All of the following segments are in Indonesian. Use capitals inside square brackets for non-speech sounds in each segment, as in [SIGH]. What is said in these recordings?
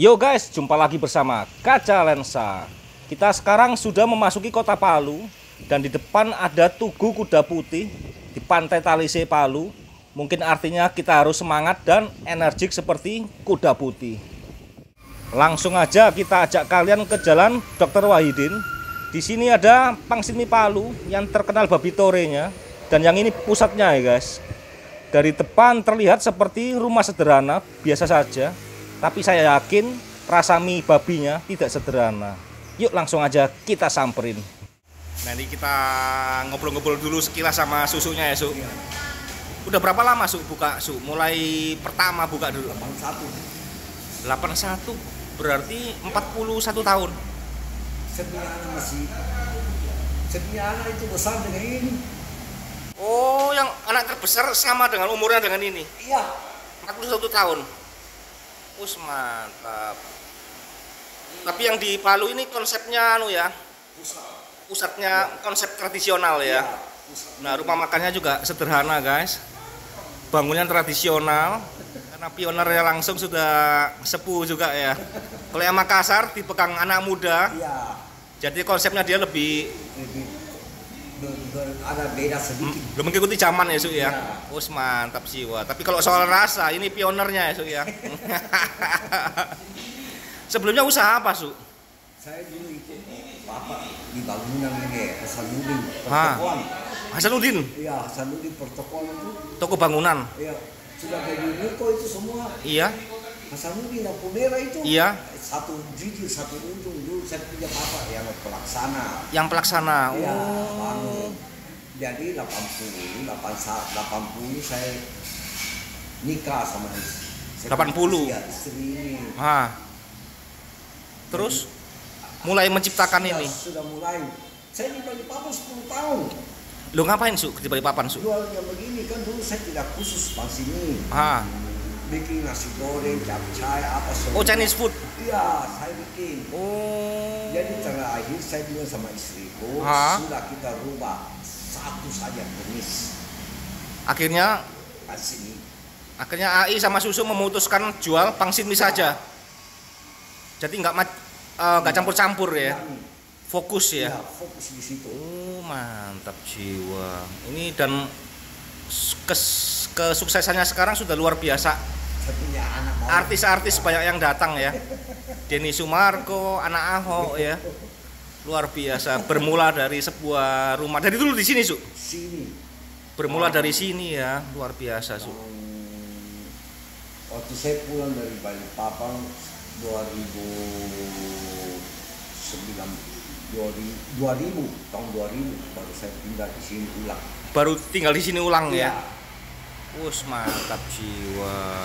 Yo guys, jumpa lagi bersama Kaca Lensa. Kita sekarang sudah memasuki kota Palu dan di depan ada Tugu Kuda Putih di Pantai Talise Palu. Mungkin artinya kita harus semangat dan energik seperti kuda putih. Langsung aja kita ajak kalian ke jalan Dr. Wahidin. Di sini ada Pangsimi Palu yang terkenal babi torenya dan yang ini pusatnya ya guys. Dari depan terlihat seperti rumah sederhana, biasa saja. Tapi saya yakin rasa mie babinya tidak sederhana. Yuk langsung aja kita samperin. Nanti kita ngobrol-ngobrol dulu sekilas sama susunya ya, Su. Udah berapa lama, Su, buka, Su? Mulai pertama buka dulu. 81 81 berarti 41 tahun. Sepiana masih Sepiana itu besar dengan ini Oh, yang anak terbesar sama dengan umurnya dengan ini. Iya 41 tahun. Us mantap. Tapi yang di Palu ini konsepnya anu ya, Pusat pusatnya konsep tradisional ya. Pusat. Nah, rumah makannya juga sederhana, guys. Bangunan tradisional karena pionernya langsung sudah sepuh juga ya. Kalau yang Makassar dipegang anak muda, Iya jadi konsepnya dia lebih Ada beda sedikit belum mengikuti zaman ya, Su ya. Iya. Us mantap jiwa. Tapi kalau soal rasa, ini pionernya ya, Su ya. [LAUGHS] Sebelumnya usaha apa, Su? Saya dulu ikut Bapak di bangunan ini Hasanuddin. Pertokoan Hasanuddin, Iya Hasanuddin Pertokoan itu toko bangunan. Iya Sudah jadi ruko itu semua Iya, Hasanuddin lampu merah itu Iya. Satu jijil satu ujung dulu saya punya bapak yang pelaksana yang pelaksana. Iya, Oh. bangun. Jadi 80, 80, 80 saya nikah sama istri. Saya 80? Iya, istri ini. Ah. Terus mulai menciptakan Sudah- ini. Sudah mulai. Saya di Balikpapan 10 tahun. Lu ngapain, Su? Di Balikpapan, Su? Jual yang begini kan dulu saya tidak khusus pas ini. Ah. Bikin nasi goreng, capcay, apa semua. Oh, Chinese food. Iya, saya bikin. Oh. Jadi terakhir saya bilang sama istriku, Hah? sudah kita rubah satu saja kumis. Akhirnya Kasih ini. akhirnya AI sama Susu memutuskan jual pangsit mie saja. Jadi nggak eh, nggak campur-campur ya. Yang- Fokus Ya, ya. fokus di situ. Oh, mantap jiwa. Ini dan kes- kesuksesannya sekarang sudah luar biasa. Artis-artis banyak yang datang ya. Denny Sumarko, anak Ahok ya. Luar biasa. Bermula dari sebuah rumah. Dari dulu di sini, Su. sini. Bermula dari sini ya. Luar biasa, Su. Waktu saya pulang dari Balikpapan 2009 2000, 2000 tahun 2000 baru saya pindah di sini ulang. Baru tinggal di sini ulang Iya. ya. Us mantap jiwa.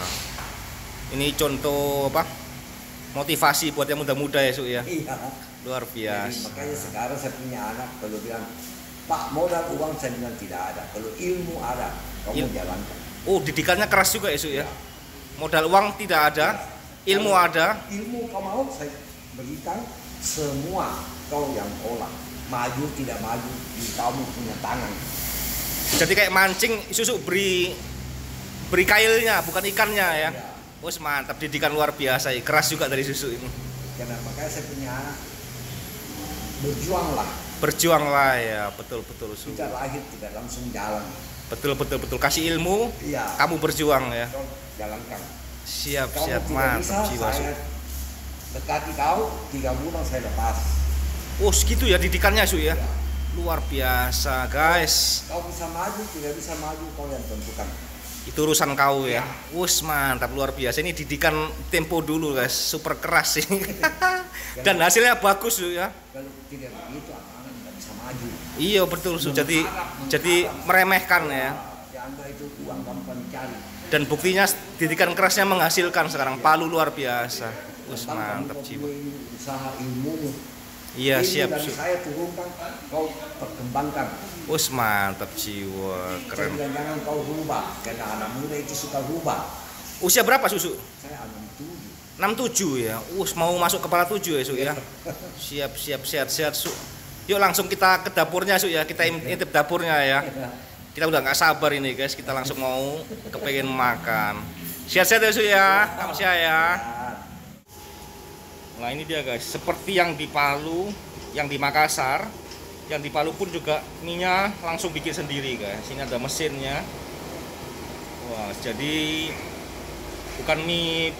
Ini contoh apa? Motivasi buat yang muda-muda ya, Su ya. Iya. Luar Jadi, biasa. makanya sekarang saya punya anak kalau bilang Pak modal uang saya bilang tidak ada. Kalau ilmu ada, kamu Il- jalankan. Oh, didikannya keras juga ya, Su ya. Modal uang tidak ada, ilmu ada. Ilmu kau mau saya berikan semua kau yang olah. Maju tidak maju di kamu punya tangan. Jadi kayak mancing susu beri beri kailnya, bukan ikannya ya. Ya. Us mantap, didikan luar biasa ya. Keras juga dari susu ini. Karena makanya saya punya anak berjuanglah. Berjuanglah ya, betul betul Su. Tidak lahir tidak langsung jalan. Betul betul betul kasih ilmu, Iya. kamu berjuang ya. Jalankan. Siap Kamu siap mantap jiwa Su. saya dekati kau tiga bulan saya lepas. Oh, segitu ya didikannya Su ya. Ya. Luar biasa, guys. Kau bisa maju tidak bisa maju kau yang tentukan. Itu urusan kau ya. Us mantap luar biasa. Ini didikan tempo dulu guys, super keras sih. [LAUGHS] Dan hasilnya bagus ya. Kalau tidak begitu anak tidak bisa maju. Iya betul Su. Jadi jadi meremehkan ya. Dianggap itu uang gampang dicari. Dan buktinya didikan kerasnya menghasilkan sekarang Palu luar biasa. Us Tentang mantap jiwa. usaha ilmumu. Iya siap dari saya turunkan, kau perkembangkan. Us mantap jiwa, keren. bilang jangan kau rubah, karena anak muda itu suka rubah. Usia berapa Susu? Saya anak tujuh. 67 ya. Us mau masuk kepala 7 ya Su ya. [LAUGHS] Siap siap sehat sehat Su. Yuk langsung kita ke dapurnya Su ya. Kita intip dapurnya ya. Kita udah nggak sabar ini guys. Kita langsung mau kepengen makan. Sehat-sehat ya Su ya. Kamu ya. Nah ini dia guys, seperti yang di Palu, yang di Makassar, yang di Palu pun juga minyak langsung bikin sendiri guys. Ini ada mesinnya. Wah, jadi bukan mie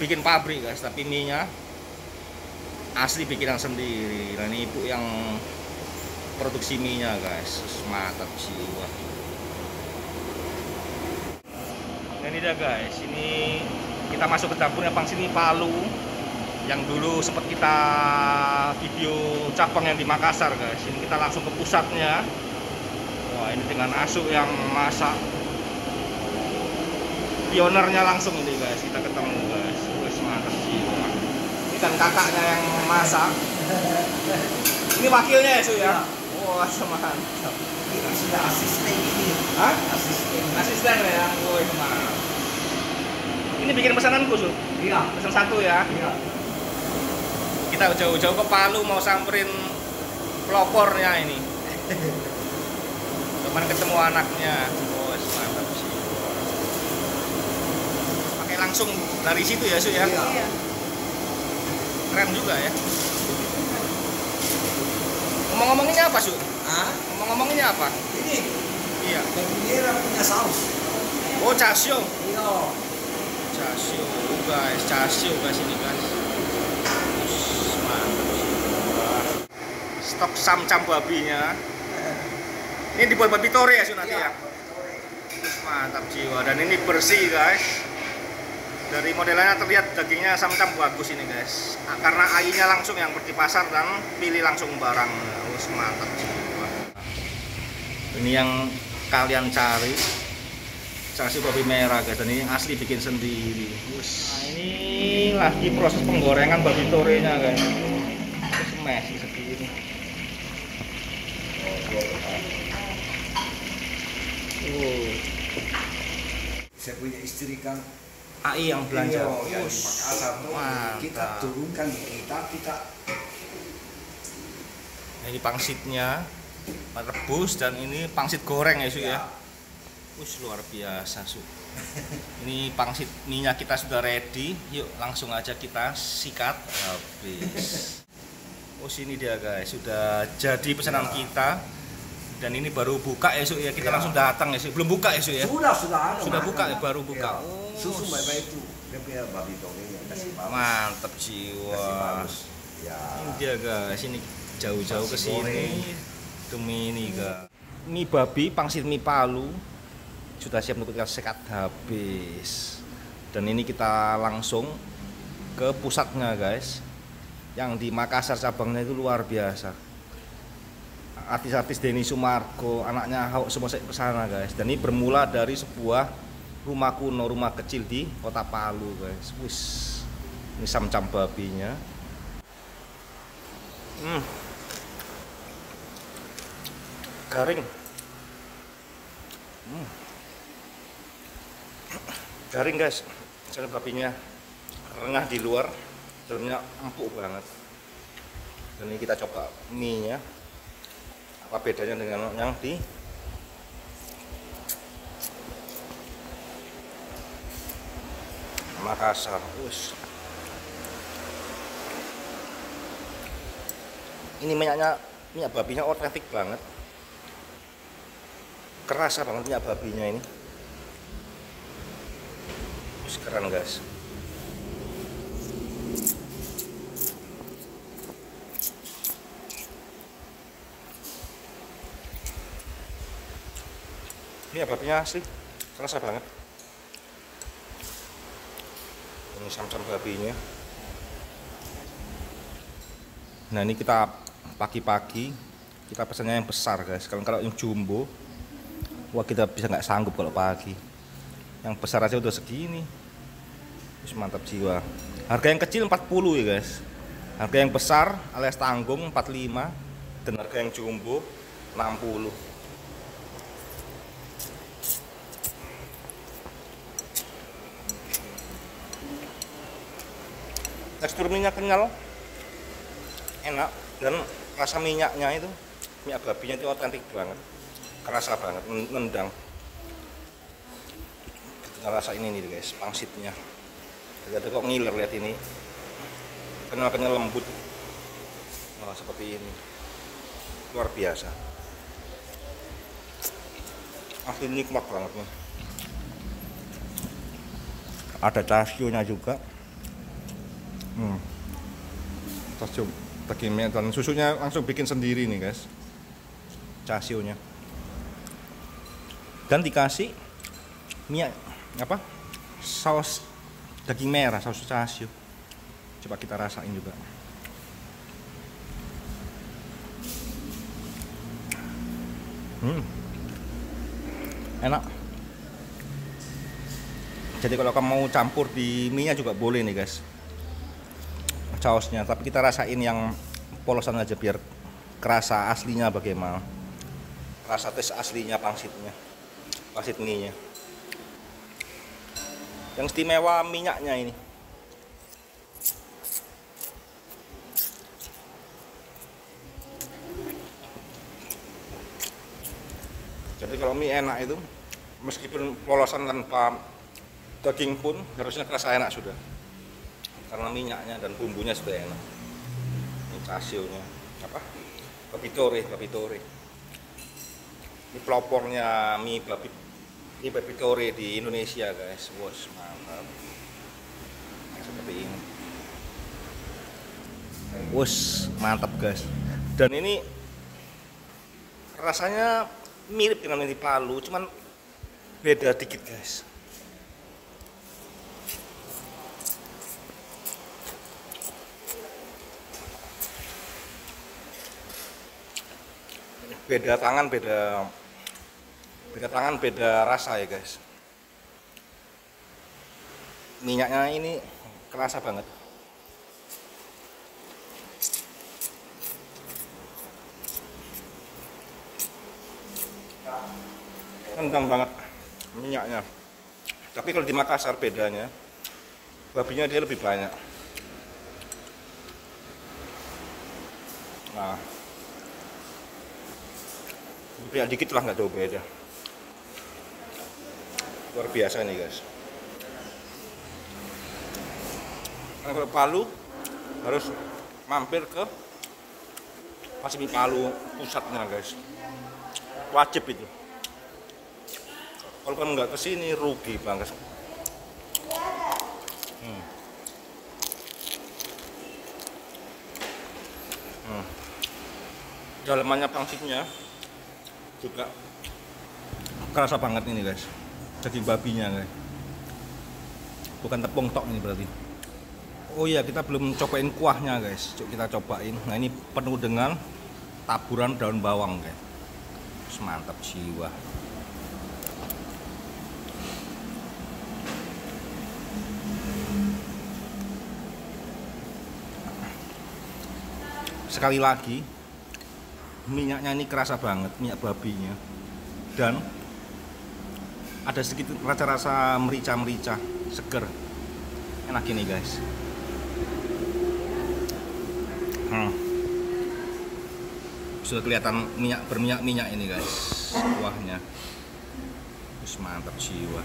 bikin pabrik guys, tapi minyak asli bikinan sendiri. Nah ini ibu yang produksi minyak guys, mantap jiwa. Nah ini dia guys, ini kita masuk ke dapurnya Pang sini Palu yang dulu sempat kita video cabang yang di Makassar guys. Ini kita langsung ke pusatnya. Wah ini dengan asuk yang masak. Pionernya langsung ini guys. Kita ketemu guys. Wes mantap sih. Ini kan kakaknya yang masak. Ini wakilnya ya su ya? Wah mantap. Ini sudah asisten ini. Hah? Asisten. asisten ya? Wah mantap. Ini bikin pesananku su. Iya. pesan satu ya? Iya. Kita jauh-jauh ke Palu mau samperin pelopornya ini. Teman ketemu anaknya. Oh mantap sih. Pakai langsung dari situ ya su ya? Iya. keren juga ya. Ngomong-ngomonginnya apa su? Hah? ngomong-ngomonginnya apa? Ini. Iya. Pembira punya saus. oh casio Iya. casio guys. Casio guys ini guys Ush, mantap sih Wah. Stok samcam babinya. Ini dibuat babi tore ya su nanti ya? mantap jiwa. Dan ini bersih guys. Dari modelannya terlihat dagingnya samcam bagus ini guys. Ah, karena ainya langsung yang di pasar dan pilih langsung barang. Ush, mantap jiwa. Ini yang kalian cari. Casio babi merah guys. Dan ini asli bikin sendiri. Ush. nah ini lagi proses penggorengan babi torenya guys. Terus smash seperti ini Oh. Saya punya istri kan AI yang belanja. Iya, yang di Makassar tuh kita turunkan kita kita Nah, ini pangsitnya rebus dan ini pangsit goreng ya su ya. Ya. Ush, luar biasa su. Ini pangsit minyak kita sudah ready. Yuk langsung aja kita sikat habis. Oh sini dia guys, sudah jadi pesanan Ya. kita. Dan ini baru buka ya su ya. Kita Ya. langsung datang ya su. Belum buka ya su ya. sudah sudah ada Sudah makan. buka ya, baru buka. Iya. Oh. Susu baik-baik itu dia punya babi kasih bagus. Mantap Kasih jiwa. bagus. Ya. Ini dia guys, ini jauh-jauh ke sini demi ini guys. Mie babi pangsit mie Palu sudah siap untuk kita sekat habis. Dan ini kita langsung ke pusatnya guys. Yang di Makassar cabangnya itu luar biasa. Artis-artis Denny Sumargo, anaknya Hauk semua saya ke sana guys. Dan ini bermula dari sebuah rumah kuno, rumah kecil di kota Palu guys. Wis. Ini samcam babinya. Hmm. Garing. Hmm. Garing guys. Misalnya babinya rengah di luar, dalamnya empuk banget. Dan ini kita coba mie-nya. Apa bedanya dengan yang di Makassar. Wis. ini minyaknya minyak babinya otentik banget kerasa banget minyak babinya ini Terus keren guys minyak babinya asli kerasa banget ini sam-sam babinya Nah ini kita pagi-pagi kita pesannya yang besar guys. Kalau kalau yang jumbo, wah kita bisa nggak sanggup kalau pagi. Yang besar aja udah segini. Terus mantap jiwa. Harga yang kecil 40 ya guys. Harga yang besar alias tanggung 45 dan harga yang jumbo 60. Tekstur minyak kenyal, enak. Dan rasa minyaknya itu minyak babinya itu otentik banget. Kerasa banget nendang. Kita rasa ini nih guys pangsitnya. Kita kok ngiler lihat ini. Kenyal-kenyal lembut. Nah, seperti ini. Luar biasa. Asli nikmat banget nih. Ada casionya juga hmm. daging merah dan susunya langsung bikin sendiri nih guys. Casionya dan dikasih minyak apa? Saus daging merah saus casio coba kita rasain juga. Hmm. Enak. Jadi kalau kamu mau campur di mie nya juga boleh nih guys sausnya tapi kita rasain yang polosan aja biar kerasa aslinya bagaimana. Rasa tes aslinya pangsitnya pangsit mie yang istimewa minyaknya ini. Jadi kalau mie enak itu meskipun polosan tanpa daging pun harusnya kerasa enak sudah karena minyaknya dan bumbunya sudah enak. Ini casionya apa? Babi tore babi tore. Ini pelopornya mie babi ini babi tore di Indonesia guys. Bos mantap. Seperti ini. Bos mantap guys. Dan ini rasanya mirip dengan mie Palu cuman beda dikit guys beda tangan beda beda tangan beda rasa ya guys. Minyaknya ini kerasa banget. Kentang banget minyaknya. Tapi kalau di Makassar bedanya babinya dia lebih banyak. Nah lebih dikit lah nggak jauh beda. Luar biasa nih guys. Karena kalau Palu harus mampir ke Pasmi Palu pusatnya guys. Wajib itu. Kalau kan nggak ke sini rugi banget hmm. Hmm. dalamannya pangsitnya juga kerasa banget ini guys. Daging babinya guys. Bukan tepung tok ini berarti. Oh iya kita belum cobain kuahnya guys. Cuk kita cobain. Nah ini penuh dengan taburan daun bawang guys. Semantap jiwa. Sekali lagi minyaknya ini kerasa banget minyak babinya. Dan ada sedikit rasa-rasa merica-merica seger. Enak ini guys. Hmm. sudah kelihatan minyak berminyak minyak ini guys. Kuahnya. Terus mantap jiwa.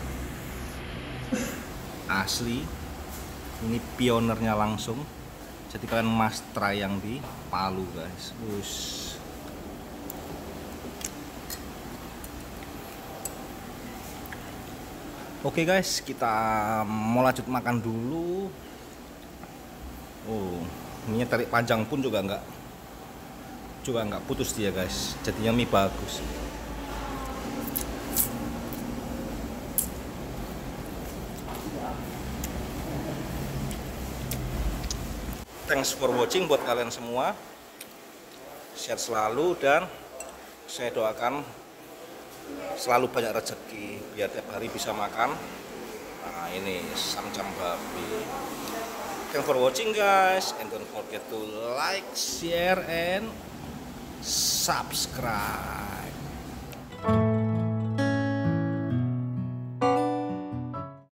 Asli ini pionernya langsung. Jadi kalian mas try yang di Palu guys. Ush. Oke guys, kita mau lanjut makan dulu. Oh, minyak tarik panjang pun juga enggak juga enggak putus dia guys. Jadinya mie bagus. Thanks for watching buat kalian semua. Sehat selalu dan saya doakan selalu banyak rezeki biar tiap hari bisa makan. Nah ini samcam babi. Thanks for watching guys and don't forget to like share and subscribe